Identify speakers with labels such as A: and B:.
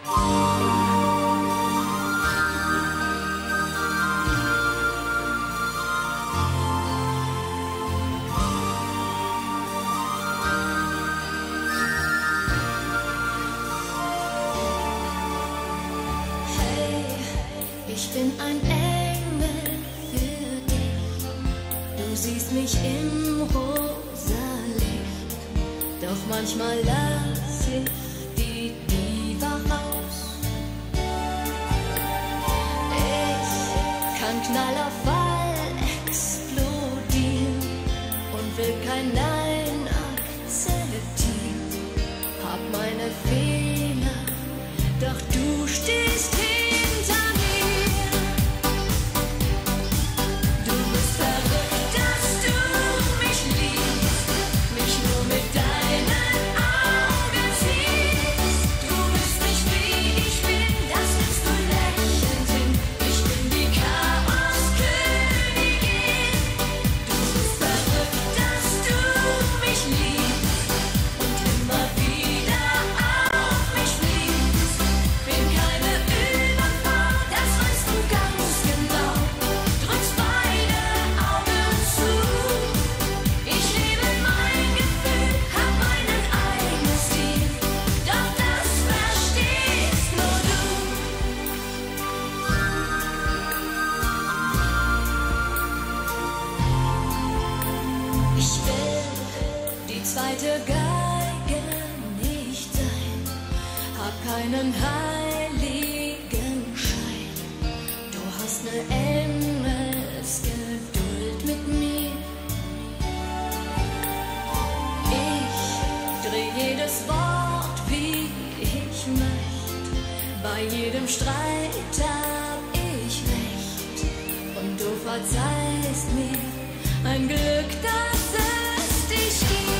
A: Ich bin ein Engel für dich. Du siehst mich im rosa Licht. Doch manchmal lass ich Ich kann knallerfall explodieren und will kein Nein akzeptieren. Hab meine Fehler, doch du stehst hab keinen heiligen Schein. Du hast ne Engelsgeduld mit mir. Ich dreh jedes Wort, wie ich möcht. Bei jedem Streit hab ich recht. Und du verzeihst mir ein Glück, dass es dich gibt.